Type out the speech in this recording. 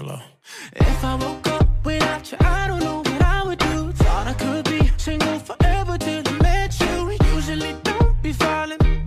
Derulo. If I woke up without you, I don't know what I would do. Thought I could be single forever till I met you. Usually don't be falling.